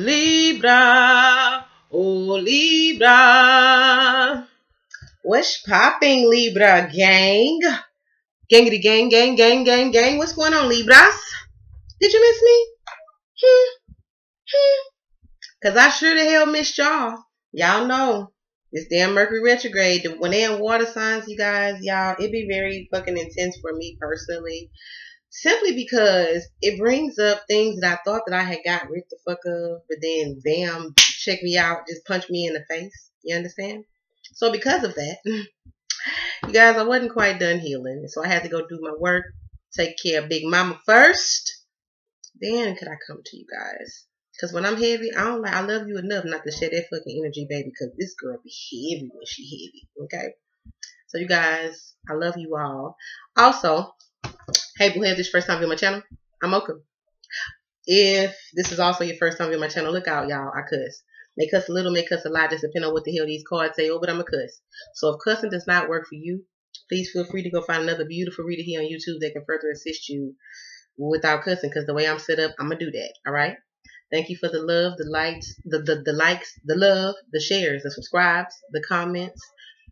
Libra, oh Libra. What's popping, Libra gang? Gangity gang, gang, gang, gang, gang. What's going on, Libras? Did you miss me? Hmm. Hmm. Cause I sure the hell missed y'all. Y'all know this damn Mercury retrograde. When they in water signs, you guys, y'all, it be very fucking intense for me personally simply because it brings up things that I thought that I had got rid the fuck of, but then bam, check me out, just punch me in the face. You understand? So because of that, you guys, I wasn't quite done healing, so I had to go do my work, take care of Big Mama first. Then could I come to you guys? Cause when I'm heavy, I don't like. I love you enough not to share that fucking energy, baby. Cause this girl be heavy when she heavy. Okay. So you guys, I love you all. Also, Hey, boo, have this first time on my channel? I'm Mocha. If this is also your first time on my channel, look out, y'all. I cuss. May cuss a little, may cuss a lot, just depending on what the hell these cards say. Oh, but I'm a cuss. So if cussing does not work for you, please feel free to go find another beautiful reader here on YouTube that can further assist you without cussing. Because the way I'm set up, I'm gonna do that. All right. Thank you for the love, the likes, the, the the likes, the love, the shares, the subscribes, the comments,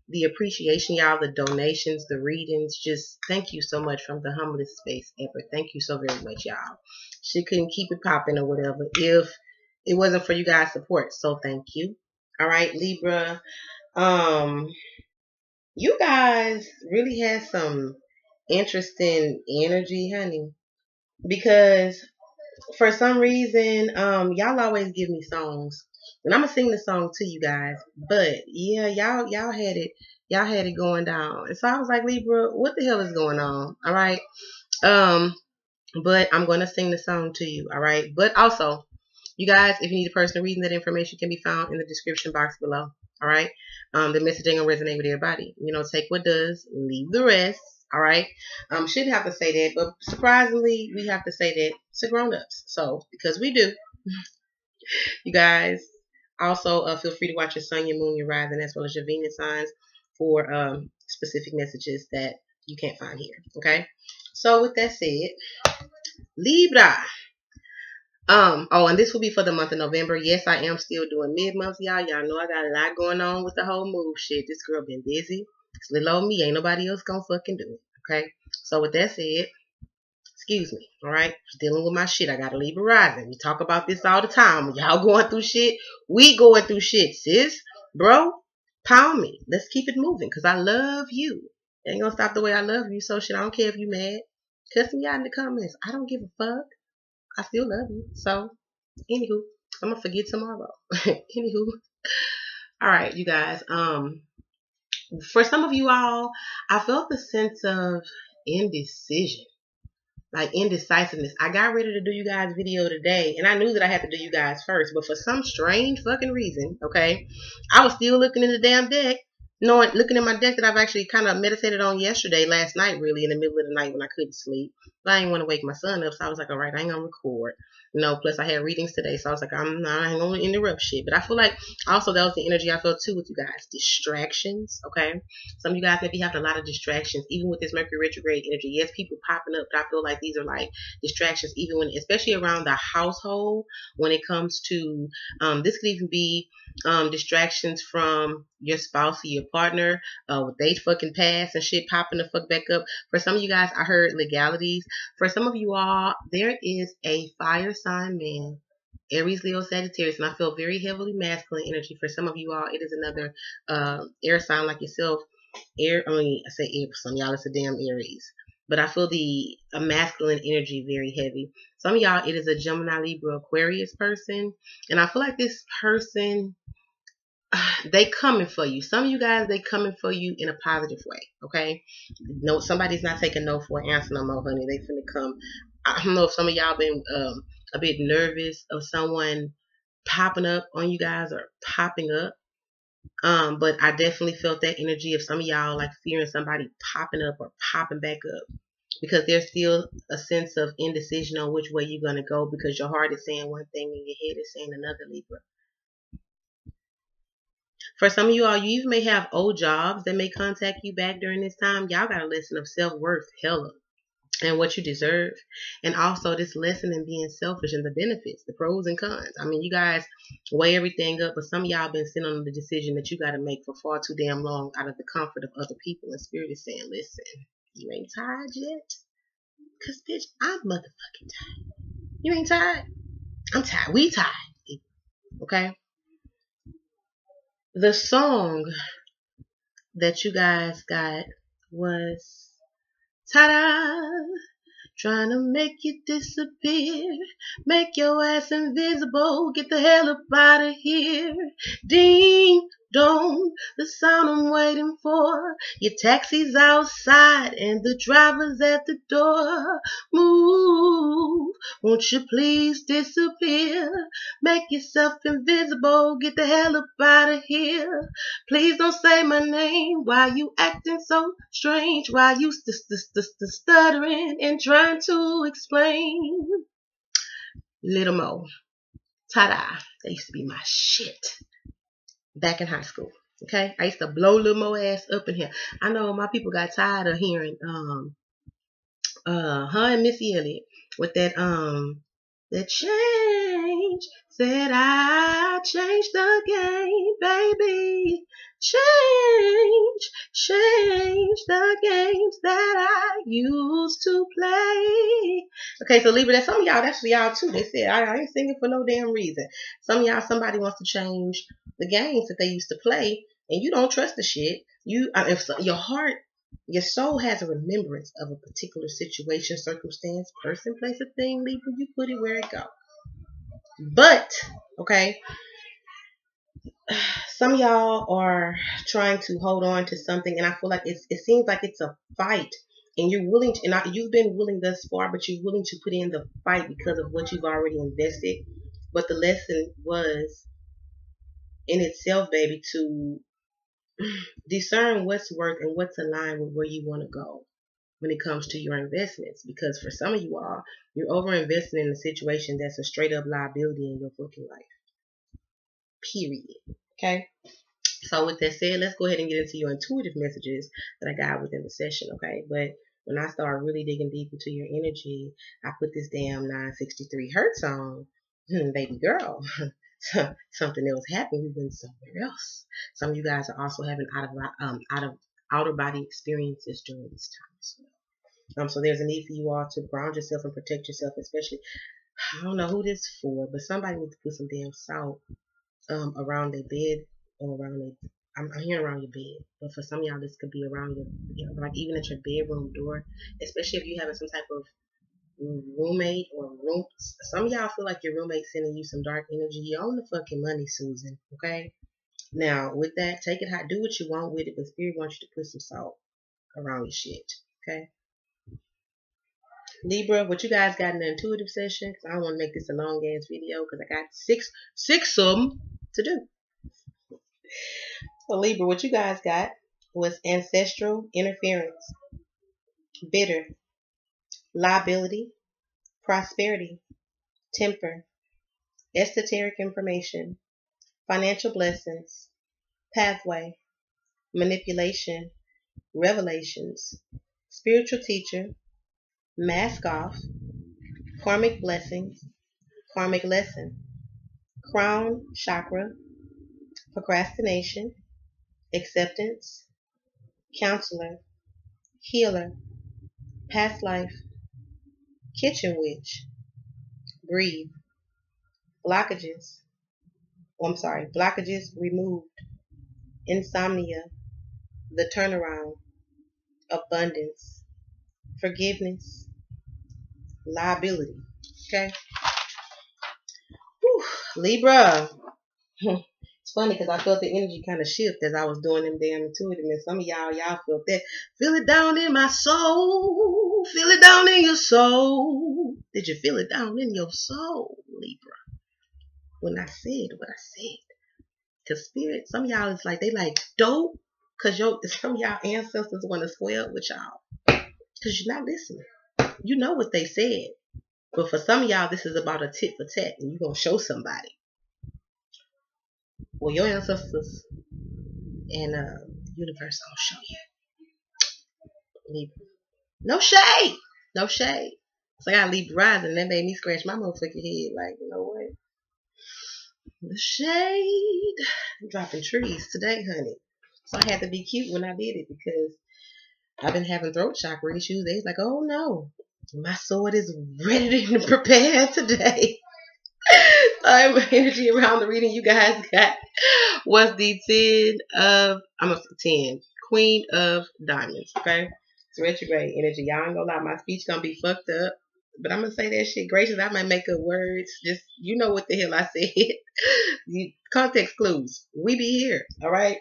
the appreciation, y'all, the donations, the readings. Just thank you so much from the humblest space ever. Thank you so very much, y'all. She couldn't keep it popping or whatever if it wasn't for you guys' support. So thank you. All right, Libra. Um, you guys really had some interesting energy, honey, because for some reason, um, y'all always give me songs and I'm gonna sing the song to you guys. But yeah, y'all y'all had it y'all had it going down. And so I was like, Libra, what the hell is going on? All right. Um, but I'm gonna sing the song to you, all right? But also, you guys, if you need a personal reading, that information can be found in the description box below. All right. Um, the message gonna resonate with everybody. You know, take what does, leave the rest. All right. Um, shouldn't have to say that, but surprisingly, we have to say that to grown-ups. So because we do, you guys, also, uh, feel free to watch your sun, your moon, your rising, as well as your Venus signs for um, specific messages that you can't find here. Okay. So with that said, Libra. Um, oh, and this will be for the month of November. Yes, I am still doing mid-month, y'all. Y'all know I got a lot going on with the whole move shit. This girl been busy. It's little old me. Ain't nobody else gonna fucking do it. Okay. So with that said, Excuse me. All right. Dealing with my shit. I gotta Libra rising. We talk about this all the time. Y'all going through shit, we going through shit, sis. Bro, pound me. Let's keep it moving. Cause I love you. ain't gonna stop the way I love you. So shit, I don't care if you mad. Cuss me out in the comments. I don't give a fuck. I still love you. So, anywho, I'm gonna forget tomorrow. anywho. All right, you guys. Um, for some of you all, I felt the sense of indecision like indecisiveness. I got ready to do you guys video today, and I knew that I had to do you guys first, but for some strange fucking reason, okay, I was still looking in the damn deck, knowing looking at my deck that I've actually kind of meditated on yesterday, last night, really in the middle of the night when I couldn't sleep. But I didn't want to wake my son up, so I was like, all right, I ain't gonna record. You know, plus I had readings today, so I was like, I'm not I ain't gonna interrupt shit. But I feel like also that was the energy I felt too with you guys. Distractions, okay? Some of you guys maybe have a lot of distractions, even with this Mercury retrograde energy. Yes, people popping up, but I feel like these are like distractions, even when, especially around the household, when it comes to, um, this could even be um, distractions from your spouse or your partner, uh, with they fucking past and shit popping the fuck back up. For some of you guys, I heard legalities. For some of you all, there is a fire sign man. Aries, Leo, Sagittarius, and I feel very heavily masculine energy. For some of you all, it is another uh, air sign like yourself. Air, I mean, I say air for some y'all, it's a damn Aries. But I feel the a masculine energy very heavy. Some of y'all, it is a Gemini, Libra, Aquarius person, and I feel like this person they coming for you. Some of you guys, they coming for you in a positive way. Okay, no, somebody's not taking no for an answer no more, honey. They finna come. I don't know if some of y'all been um, a bit nervous of someone popping up on you guys or popping up. Um, but I definitely felt that energy of some of y'all like fearing somebody popping up or popping back up because there's still a sense of indecision on which way you're gonna go because your heart is saying one thing and your head is saying another, Libra. For some of you all, you even may have old jobs that may contact you back during this time. Y'all got a lesson of self worth, hella. and what you deserve. And also this lesson in being selfish and the benefits, the pros and cons. I mean, you guys weigh everything up, but some of y'all been sitting on the decision that you got to make for far too damn long out of the comfort of other people. And Spirit is saying, listen, you ain't tired yet? Because, bitch, I'm motherfucking tired. You ain't tired? I'm tired. We tired. Okay? The song that you guys got was Ta-da! Trying to make you disappear. Make your ass invisible. Get the hell up out of here. Ding dong, the sound I'm waiting for. Your taxi's outside and the driver's at the door. Move, won't you please disappear? Make yourself invisible. Get the hell up out of here. Please don't say my name. Why you acting so strange? Why you st st st st stuttering and trying to explain? Lil' Mo. Ta-da. That used to be my shit back in high school. Okay, I used to blow Lil' Mo ass up in here. I know my people got tired of hearing um uh her and Missy Elliott with that um that change said I changed the game, baby. Change, change the games that I used to play. Okay, so leave it at some of y'all. That's for y'all too. They said I, I ain't singing for no damn reason. Some of y'all, somebody wants to change the games that they used to play, and you don't trust the shit. You, if so, your heart, your soul has a remembrance of a particular situation, circumstance, person, place, or thing. Libra, you put it where it go. But okay, some y'all are trying to hold on to something, and I feel like it's, it seems like it's a fight. And you're willing to, and I, you've been willing thus far, but you're willing to put in the fight because of what you've already invested. But the lesson was in itself, baby, to discern what's worth and what's aligned with where you want to go when it comes to your investments. Because for some of you all, you're over investing in a situation that's a straight up liability in your fucking life. Period. Okay? So with that said, let's go ahead and get into your intuitive messages that I got within the session, okay? But when I start really digging deep into your energy, I put this damn 963 hertz on. Hmm, baby girl, something else happened. We went somewhere else. Some of you guys are also having out of um out of outer body experiences during this time as well. Um, so there's a need for you all to ground yourself and protect yourself, especially. I don't know who this for, but somebody needs to put some damn salt um around their bed or around their. I'm, I'm hearing around your bed, but for some y'all, this could be around your, you know, like even at your bedroom door, especially if you're having some type of roommate or room. Some of y'all feel like your roommate's sending you some dark energy. You own the fucking money, Susan. Okay. Now, with that, take it hot. Do what you want with it, but Spirit wants you to put some salt around your shit. Okay. Libra, what you guys got in the intuitive session? Because I don't want to make this a long ass video because I got six six of them to do. So Libra, what you guys got was ancestral interference, bitter, liability, prosperity, temper, esoteric information, financial blessings, pathway, manipulation, revelations, spiritual teacher, mask off, karmic blessings, karmic lesson, crown chakra, procrastination, acceptance, counselor, healer, past life, kitchen witch, breathe, blockages, oh, I'm sorry, blockages removed, insomnia, the turnaround, abundance, forgiveness, liability. Okay? Whew, Libra. It's funny because I felt the energy kind of shift as I was doing them damn intuitive. And some of y'all, y'all felt that. Feel it down in my soul. Feel it down in your soul. Did you feel it down in your soul, Libra? When I said what I said. Cause spirit, some y'all is like, they like dope. Cause yo, some y'all ancestors want to square up with y'all. Cause you're not listening. You know what they said. But for some y'all, this is about a tit for tat. And you're going to show somebody well, your ancestors and uh, universe will show you. No shade. No shade. So I got Libra rising. That made me scratch my motherfucking head. Like, you know what? The shade. I'm dropping trees today, honey. So I had to be cute when I did it because I've been having throat chakra issues. They's like, oh no, my sword is ready to prepare today. so my energy around the reading you guys got was the ten of I'm a ten. Queen of Diamonds. Okay. It's retrograde energy. Y'all ain't gonna lie, my speech gonna be fucked up. But I'm gonna say that shit gracious. I might make up words. Just you know what the hell I said. Context clues. We be here. All right.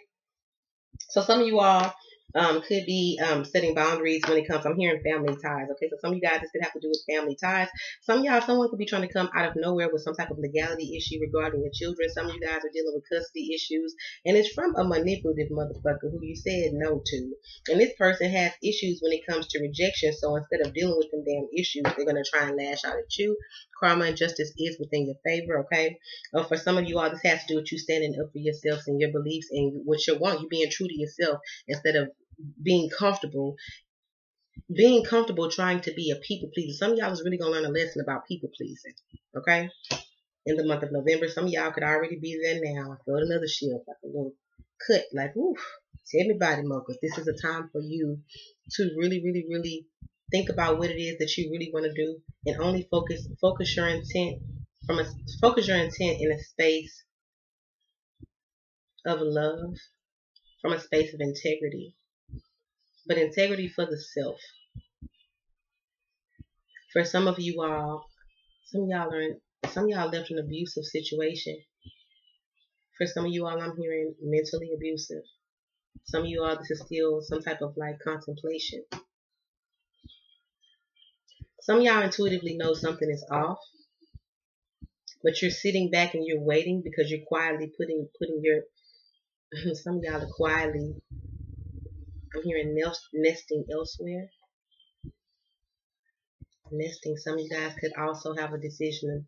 So some of you all um, could be um, setting boundaries when it comes. I'm hearing family ties. Okay, so some of you guys this could have to do with family ties. Some y'all, someone could be trying to come out of nowhere with some type of legality issue regarding your children. Some of you guys are dealing with custody issues, and it's from a manipulative motherfucker who you said no to. And this person has issues when it comes to rejection. So instead of dealing with them damn issues, they're gonna try and lash out at you. Karma and justice is within your favor. Okay. Uh, for some of you all, this has to do with you standing up for yourselves and your beliefs and what you want. You being true to yourself instead of being comfortable being comfortable trying to be a people pleaser. Some y'all is really gonna learn a lesson about people pleasing. Okay? In the month of November. Some y'all could already be there now. I felt another shield, like a little cut, like oof. Tell me it, Mocha. This is a time for you to really, really, really think about what it is that you really want to do and only focus focus your intent from a focus your intent in a space of love, from a space of integrity but integrity for the self. For some of you all, some y'all are in, some y'all left an abusive situation. For some of you all, I'm hearing mentally abusive. Some of you all, this is still some type of like contemplation. Some y'all intuitively know something is off, but you're sitting back and you're waiting because you're quietly putting putting your some y'all are quietly I'm hearing nesting elsewhere. Nesting. Some of you guys could also have a decision.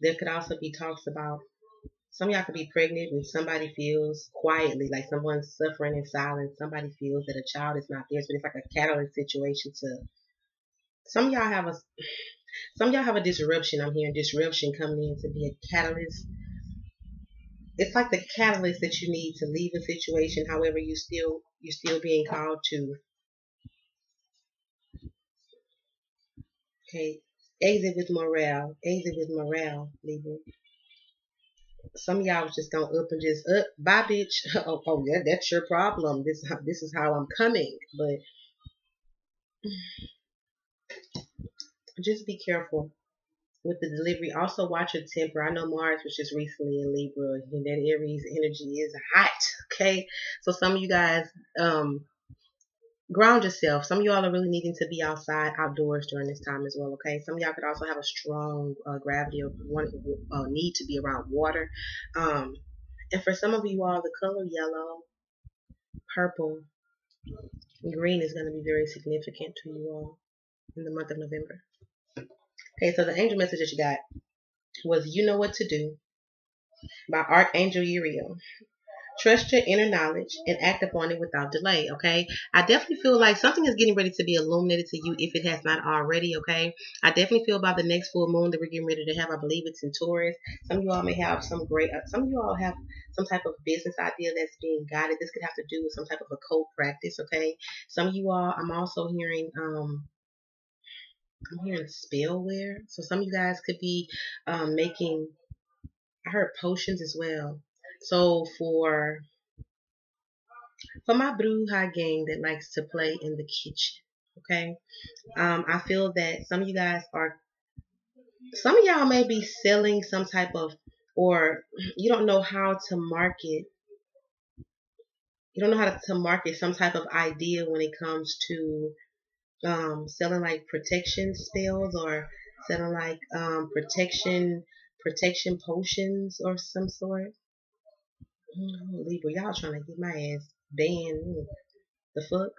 There could also be talks about some of y'all could be pregnant and somebody feels quietly like someone's suffering in silence. Somebody feels that a child is not theirs, but it's like a catalyst situation to some y'all have a some y'all have a disruption. I'm hearing disruption coming in to be a catalyst it's like the catalyst that you need to leave a situation. However, you still you're still being called to. Okay, exit with morale. Exit with morale, Libra. Some y'all was just gonna up and just up, bye, bitch. Oh, oh yeah, that's your problem. This this is how I'm coming, but just be careful with the delivery. Also watch your temper. I know Mars was just recently in Libra and that Aries energy is hot. Okay. So some of you guys, um, ground yourself. Some of y'all are really needing to be outside, outdoors during this time as well. Okay. Some of y'all could also have a strong uh, gravity or one uh, need to be around water. Um, and for some of you all, the color yellow, purple, green is going to be very significant to you all in the month of November. Okay, so the angel message that you got was You Know What to Do by Archangel Uriel. Trust your inner knowledge and act upon it without delay, okay? I definitely feel like something is getting ready to be illuminated to you if it has not already, okay? I definitely feel about the next full moon that we're getting ready to have. I believe it's in Taurus. Some of you all may have some great, uh, some of you all have some type of business idea that's being guided. This could have to do with some type of a code practice, okay? Some of you all, I'm also hearing, um, I'm hearing spellware. So some of you guys could be um, making, I heard potions as well. So for for my Bruja gang that likes to play in the kitchen, okay, um, I feel that some of you guys are, some of y'all may be selling some type of, or you don't know how to market you don't know how to market some type of idea when it comes to um, selling like protection spells or selling like um, protection protection potions or some sort. Oh, Libra, y'all trying to get my ass banned. The fuck?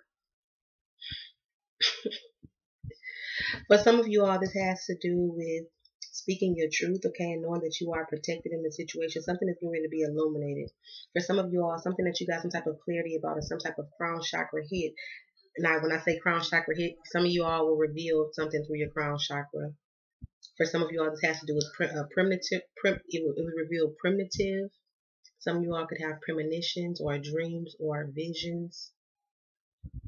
For some of you all, this has to do with speaking your truth, okay, and knowing that you are protected in the situation. Something is going to be illuminated. For some of you all, something that you got some type of clarity about or some type of crown chakra hit now when I say crown chakra hit, some of you all will reveal something through your crown chakra. For some of you all, this has to do with uh, primitive. Prim, it, will, it will reveal primitive. Some of you all could have premonitions or dreams or visions.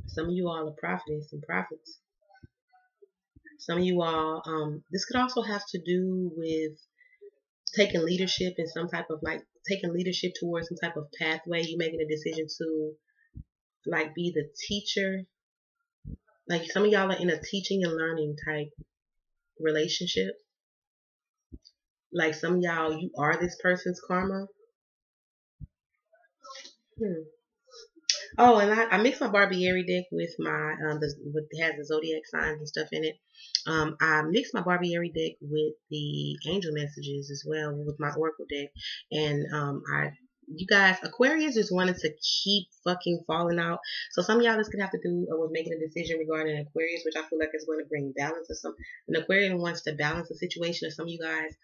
Some of you all are prophets and prophets. Some of you all, um, this could also have to do with taking leadership in some type of like taking leadership towards some type of pathway. You making a decision to like be the teacher. Like some of y'all are in a teaching and learning type relationship. Like some of y'all, you are this person's karma. Hmm. Oh, and I, I mixed my Barbieri deck with my um, the, with has the zodiac signs and stuff in it. Um, I mixed my Barbieri deck with the angel messages as well with my oracle deck, and um, I you guys, Aquarius just wanted to keep fucking falling out. So some of y'all is gonna have to do with making a decision regarding Aquarius, which I feel like is going to bring balance or some. An Aquarian wants to balance a situation, or some of you guys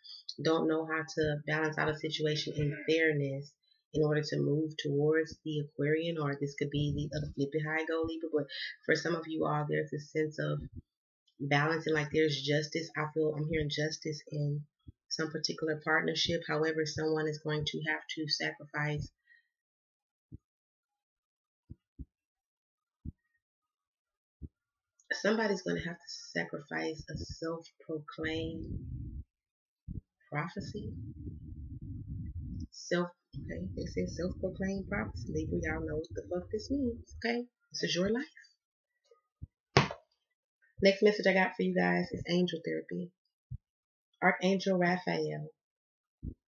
don't know how to balance out a situation in fairness in order to move towards the Aquarian, or this could be the other flippy high go Libra. But for some of you all, there's a sense of balancing, like there's justice. I feel I'm hearing justice in some particular partnership. However, someone is going to have to sacrifice somebody's going to have to sacrifice a self-proclaimed prophecy. Self, okay, they say self-proclaimed prophecy. Libra, y'all know what the fuck this means, okay? This is your life. Next message I got for you guys is angel therapy. Archangel Raphael,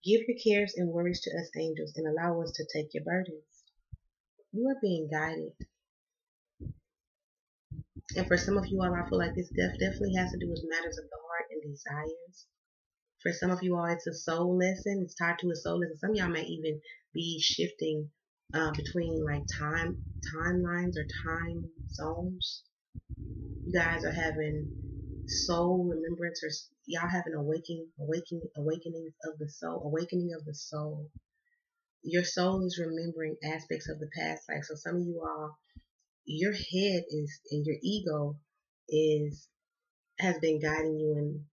give your cares and worries to us angels and allow us to take your burdens. You are being guided. And for some of you all, I feel like this def definitely has to do with matters of the heart and desires. For some of you all, it's a soul lesson. It's tied to a soul lesson. Some of y'all may even be shifting uh, between like time timelines or time zones. You guys are having soul remembrance or y'all have an awakening awakening awakening of the soul awakening of the soul. Your soul is remembering aspects of the past life. So some of you all your head is and your ego is has been guiding you in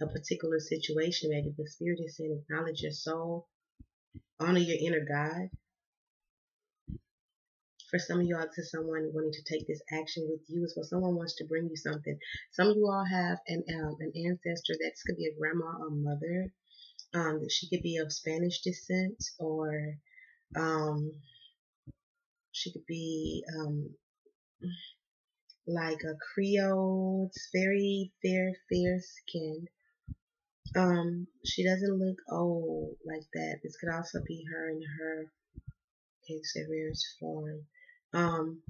a particular situation maybe the spirit is saying acknowledge your soul honor your inner guide for some of y'all to someone wanting to take this action with you as well. Someone wants to bring you something. Some of you all have an um, an ancestor that could be a grandma or mother. Um, she could be of Spanish descent or um, she could be um, like a Creole. It's very fair, fair skinned. Um, she doesn't look old like that. This could also be her in her Sagittarius form um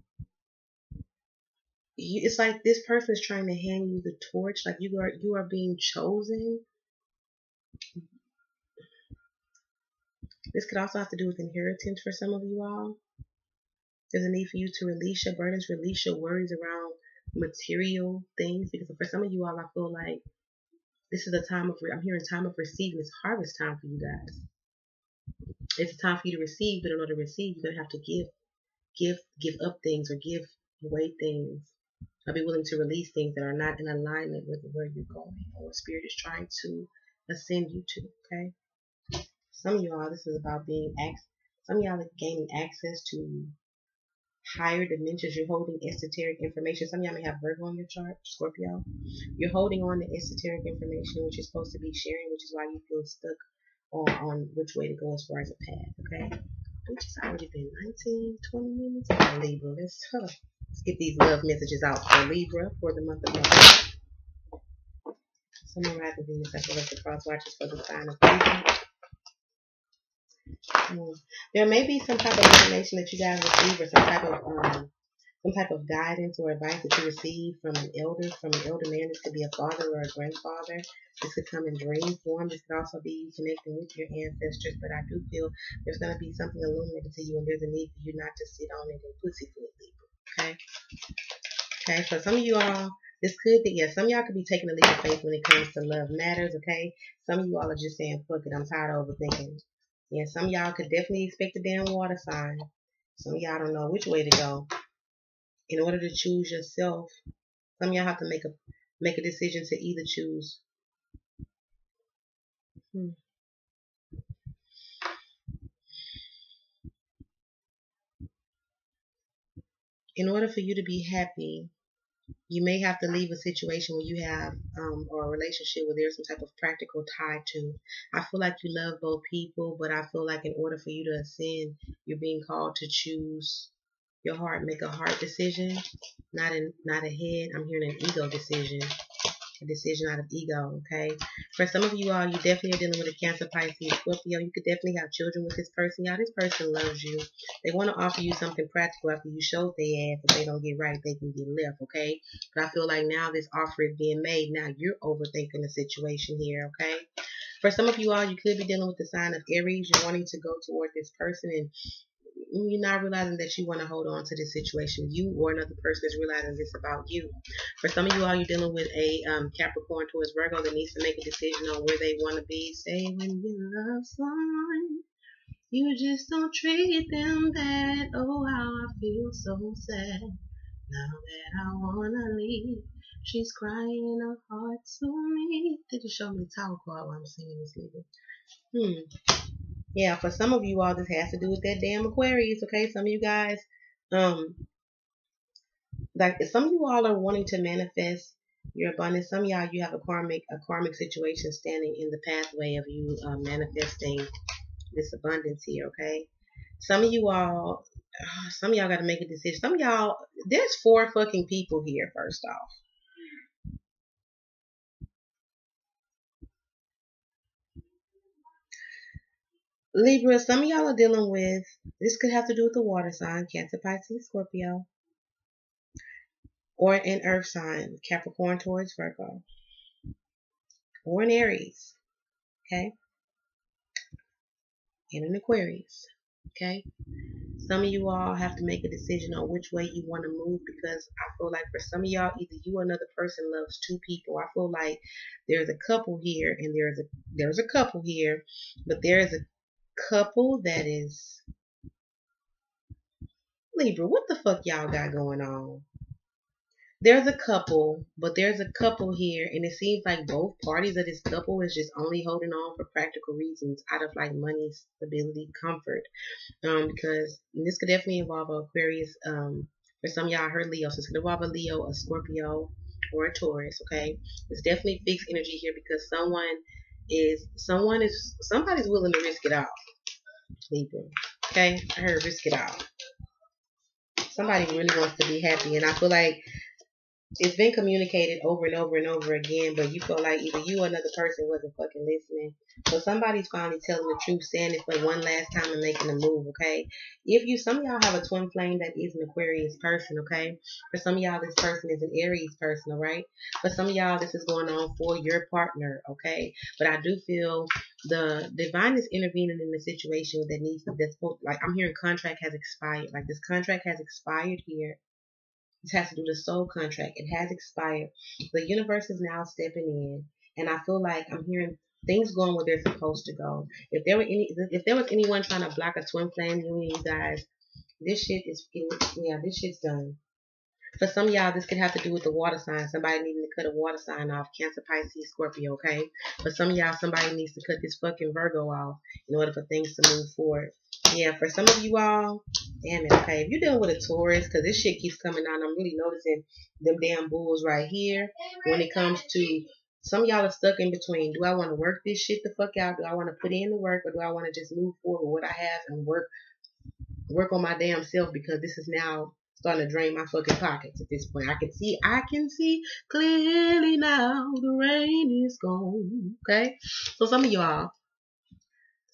you, it's like this person is trying to hand you the torch like you are you are being chosen. This could also have to do with inheritance for some of you all. There's a need for you to release your burdens release your worries around material things because for some of you all i feel like this is a time of i'm hearing time of receiving. It's harvest time for you guys. It's a time for you to receive but in order to receive you're going to have to give give give up things or give away things. Or be willing to release things that are not in alignment with where you're going or what spirit is trying to ascend you to okay? Some of y'all this is about being access. some of y'all are gaining access to higher dimensions. You're holding esoteric information. Some of y'all may have virgo on your chart scorpio. You're holding on to esoteric information which you're supposed to be sharing which is why you feel stuck on, on which way to go as far as a path okay which has already been 19, 20 minutes for Libra. Let's, huh, let's get these love messages out for Libra for the month of November. Someone rather Venus as well as the cross watches for the sign of Libra. Hmm. There may be some type of information that you guys receive or some type of um, some type of guidance or advice that you receive from an elder, from an elder man. This could be a father or a grandfather. This could come in dream form. This could also be connecting with your ancestors. But I do feel there's going to be something illuminated to you, and there's a need for you not to sit on it and pussyfoot people. Okay. Okay. So some of you all, this could be, yeah, some of y'all could be taking a leap of faith when it comes to love matters. Okay. Some of you all are just saying, fuck it, I'm tired of overthinking. Yeah, some of y'all could definitely expect a damn water sign. Some of y'all don't know which way to go. In order to choose yourself, some of y'all have to make a make a decision to either choose. Hmm. In order for you to be happy, you may have to leave a situation where you have um, or a relationship where there's some type of practical tie to. I feel like you love both people, but I feel like in order for you to ascend, you're being called to choose your heart, make a heart decision, not in not a head. I'm hearing an ego decision a decision out of ego, okay? For some of you all, you definitely are dealing with a Cancer, Pisces, Scorpio. You could definitely have children with this person. Y'all, this person loves you. They want to offer you something practical after you show they ass. If they don't get right, they can get left, okay? But I feel like now this offer is being made. Now you're overthinking the situation here, okay? For some of you all, you could be dealing with the sign of Aries. You're wanting to go toward this person and you're not realizing that you want to hold on to this situation. You or another person is realizing this about you. For some of you all, you're dealing with a um, Capricorn towards Virgo that needs to make a decision on where they want to be. Say when you love someone, you just don't treat them bad. Oh, how I feel so sad. Now that I wanna leave, she's crying her heart to me. They just show me the Tower card while I'm singing this leaving. Hmm yeah, for some of you all, this has to do with that damn Aquarius. Okay, some of you guys, um, like some of you all are wanting to manifest your abundance. Some y'all, you have a karmic, a karmic situation standing in the pathway of you uh, manifesting this abundance here. Okay, some of you all, uh, some of y'all got to make a decision. Some of y'all, there's four fucking people here. First off. Libra, some of y'all are dealing with, this could have to do with the water sign, Cancer, Pisces, Scorpio, or an earth sign, Capricorn, Taurus, Virgo, or an Aries, okay, and an Aquarius, okay. Some of you all have to make a decision on which way you want to move because I feel like for some of y'all, either you or another person loves two people. I feel like there's a couple here and there's a there's a couple here, but there's a couple that is Libra, what the fuck y'all got going on? There's a couple, but there's a couple here, and it seems like both parties of this couple is just only holding on for practical reasons out of like money, stability, comfort. Um, because this could definitely involve Aquarius. Um, for some y'all, I heard Leo, so it's gonna involve a Leo, a Scorpio, or a Taurus. Okay, it's definitely fixed energy here because someone is someone is somebody's willing to risk it all. Libra. Okay, I heard risk it all. Somebody really wants to be happy, and I feel like it's been communicated over and over and over again, but you feel like either you or another person wasn't fucking listening. So somebody's finally telling the truth, saying it for one last time and making a move, okay? If you, some of y'all have a twin flame that is an Aquarius person, okay? For some of y'all, this person is an Aries person, all right? For some of y'all, this is going on for your partner, okay? But I do feel the divine is intervening in the situation that needs to, that's like, I'm hearing contract has expired. Like this contract has expired here this has to do with the soul contract. It has expired. The universe is now stepping in, and I feel like I'm hearing things going where they're supposed to go. If there were any, if there was anyone trying to block a twin flame union, you guys, this shit is, yeah, this shit's done. For some y'all, this could have to do with the water sign. Somebody needing to cut a water sign off. Cancer, Pisces, Scorpio, okay? For some y'all, somebody needs to cut this fucking Virgo off in order for things to move forward. Yeah, for some of you all, damn it, okay. If you're dealing with a Taurus, because this shit keeps coming on, I'm really noticing them damn bulls right here when it comes to some of y'all are stuck in between. Do I want to work this shit the fuck out? Do I want to put in the work or do I want to just move forward with what I have and work work on my damn self because this is now starting to drain my fucking pockets at this point. I can see, I can see clearly now the rain is gone. Okay. So some of y'all,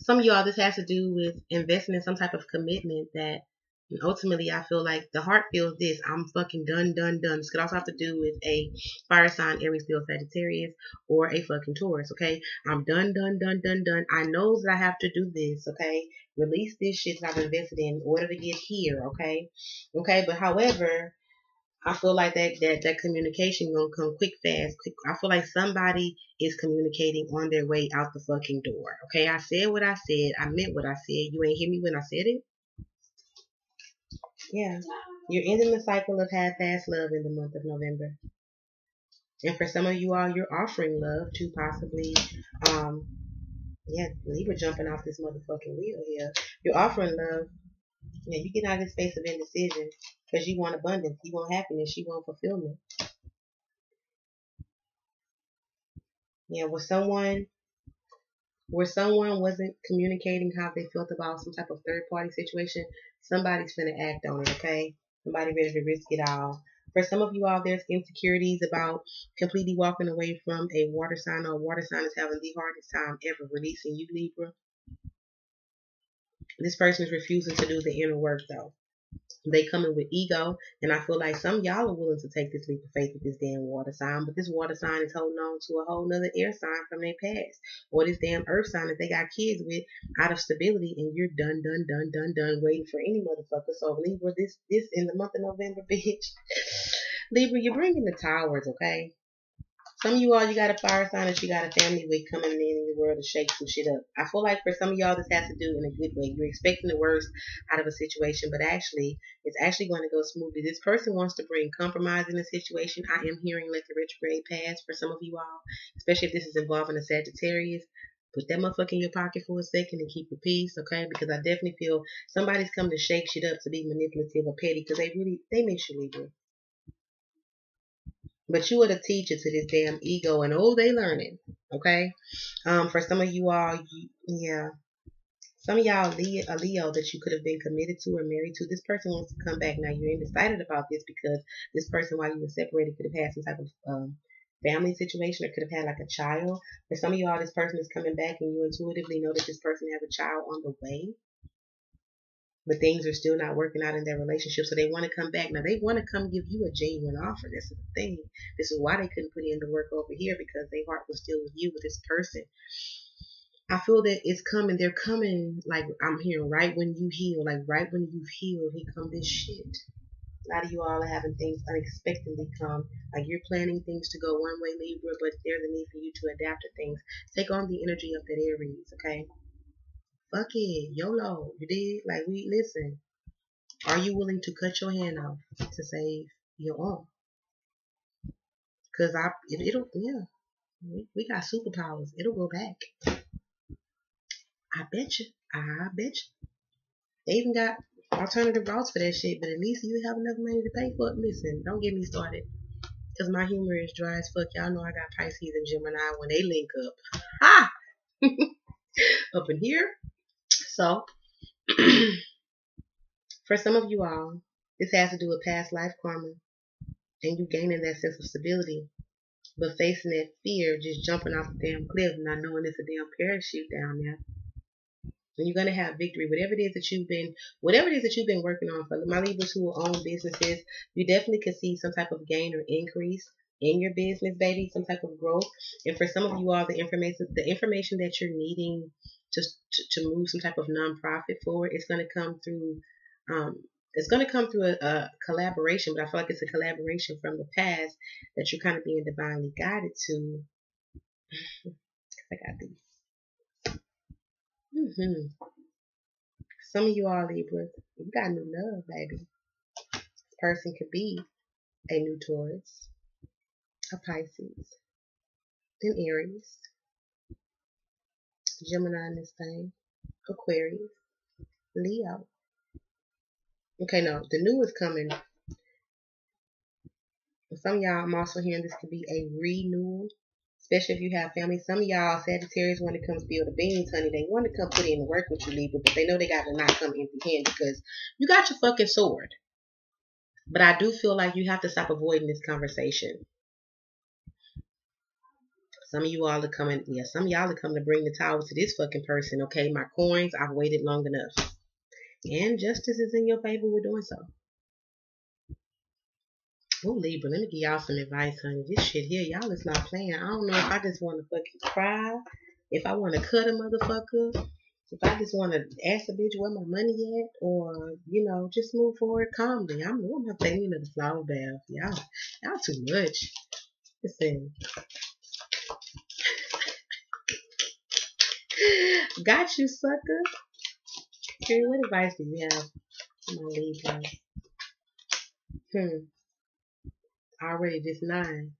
some of y'all, this has to do with investing in some type of commitment that ultimately I feel like the heart feels this. I'm fucking done, done, done. This could also have to do with a fire sign, Aries, Leo, Sagittarius, or a fucking Taurus, okay? I'm done, done, done, done, done. I know that I have to do this, okay? Release this shit that I've invested in in order to get here, okay? Okay, but however, I feel like that that that communication gonna come quick, fast. Quick. I feel like somebody is communicating on their way out the fucking door. Okay, I said what I said. I meant what I said. You ain't hear me when I said it. Yeah. You're ending the cycle of half-ass love in the month of November. And for some of you all, you're offering love to possibly, um, yeah, Libra jumping off this motherfucking wheel here. You're offering love. Yeah, you get out of this space of indecision because you want abundance, you want happiness, you want fulfillment. Yeah, with someone where someone wasn't communicating how they felt about some type of third party situation, somebody's gonna act on it, okay? Somebody ready to risk it all. For some of you all, there's insecurities about completely walking away from a water sign or a water sign is having the hardest time ever releasing you, Libra. This person is refusing to do the inner work though. They come in with ego, and I feel like some y'all are willing to take this leap of faith with this damn water sign, but this water sign is holding on to a whole nother air sign from their past, or this damn earth sign that they got kids with out of stability, and you're done, done, done, done, done, waiting for any motherfucker. So Libra, this this in the month of November, bitch. Libra, you're bringing the towers, okay? Some of you all, you got a fire sign that you got a family with coming in your world to shake some shit up. I feel like for some of y'all, this has to do in a good way. You're expecting the worst out of a situation, but actually, it's actually going to go smoothly. This person wants to bring compromise in the situation. I am hearing let the retrograde pass for some of you all, especially if this is involving a Sagittarius. Put that motherfucker in your pocket for a second and keep your peace, okay? Because I definitely feel somebody's come to shake shit up to be manipulative or petty because they really, they miss you, Libra. But you are the teacher to this damn ego, and oh, they learning. Okay. Um, for some of you all, you, yeah, some of y'all Leo, a Leo that you could have been committed to or married to. This person wants to come back now. You're indecisive about this because this person, while you were separated, could have had some type of um, family situation or could have had like a child. For some of y'all, this person is coming back, and you intuitively know that this person has a child on the way but things are still not working out in their relationship. So they want to come back. Now they want to come give you a genuine offer. This is the thing. This is why they couldn't put in the work over here because their heart was still with you, with this person. I feel that it's coming. They're coming like I'm hearing right when you heal, like right when you've healed, he come this shit. A lot of you all are having things unexpectedly come. Like you're planning things to go one way, Libra, but there's a need for you to adapt to things. Take on the energy of that Aries, okay? Fuck it, YOLO. You did? Like we listen. Are you willing to cut your hand off to save your arm? Cause I if it, will yeah. We, we got superpowers. It'll go back. I bet you. I bet you. They even got alternative routes for that shit, but at least you have enough money to pay for it. Listen, don't get me started. Cause my humor is dry as fuck. Y'all know I got Pisces and Gemini when they link up. Ha! up in here, so, for some of you all, this has to do with past life karma and you gaining that sense of stability. But facing that fear, just jumping off the damn cliff, not knowing it's a damn parachute down there. And you're gonna have victory. Whatever it is that you've been, whatever it is that you've been working on. For my Libras who own businesses, you definitely could see some type of gain or increase in your business, baby, some type of growth. And for some of you all, the information, the information that you're needing to, to, to move some type of nonprofit forward. It's going to come through, um, it's going to come through a, a, collaboration, but I feel like it's a collaboration from the past that you're kind of being divinely guided to. I got these. Mm-hmm. Some of you all Libras, you got new love, baby. This person could be a new Taurus, a Pisces, an Aries, Gemini in this thing, Aquarius, Leo. Okay, no, the new is coming. For some y'all, I'm also hearing this could be a renewal, especially if you have family. Some y'all, Sagittarius, want to come spill the beans, honey. They want to come put in the work with you, Libra, but they know they got to not come empty handed because you got your fucking sword. But I do feel like you have to stop avoiding this conversation. Some of you all are coming, yeah, some of y'all are coming to bring the tower to this fucking person, okay? My coins, I've waited long enough. And justice is in your favor with doing so. Oh, Libra, let me give y'all some advice, honey. This shit here, y'all is not playing. I don't know if I just want to fucking cry, if I want to cut a motherfucker, if I just want to ask a bitch where my money at, or, you know, just move forward calmly. I'm, I'm you to the flower bath. Y'all, y'all too much. Listen, Got you, sucker. What advice do you have my Libra? Hmm. Already this nine.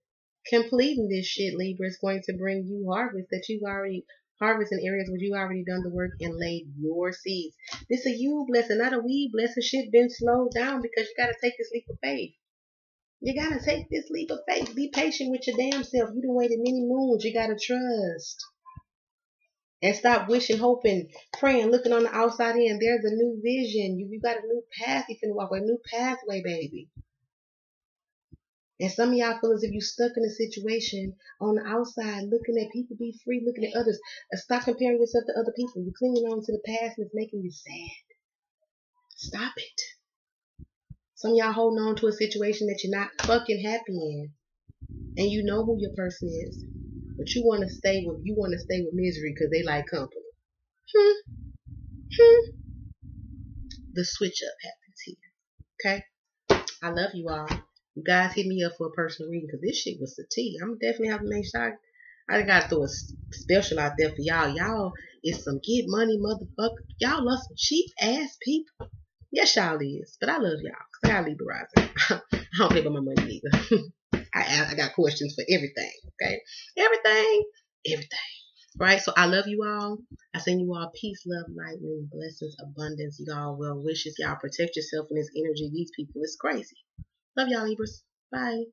Completing this shit, Libra, is going to bring you harvest that you've already harvest in areas where you already done the work and laid your seeds. This a you blessing, not a we blessing. Shit been slowed down because you gotta take this leap of faith. You gotta take this leap of faith. Be patient with your damn self. You done waited many moons. You gotta trust. And stop wishing, hoping, praying, looking on the outside in. There's a new vision. You, you got a new path you can walk, a new pathway, baby. And some of y'all feel as if you're stuck in a situation on the outside, looking at people be free, looking at others. Uh, stop comparing yourself to other people. You're clinging on to the past and it's making you sad. Stop it. Some of y'all holding on to a situation that you're not fucking happy in. And you know who your person is. But you want to stay with you want to stay with misery because they like company. Hmm. Hmm. The switch up happens here. Okay. I love you all. You guys hit me up for a personal reading because this shit was the tea. I'm definitely have to make I, I got to throw a special out there for y'all. Y'all is some get money motherfucker. Y'all love some cheap ass people. Yes, y'all is. But I love y'all because I got Libra rising. I don't pay by my money either. I, I got questions for everything. Okay, everything, everything. Right. So I love you all. I send you all peace, love, light, wind, blessings, abundance. You all well wishes. Y'all protect yourself in this energy. These people is crazy. Love y'all, Libras. Bye.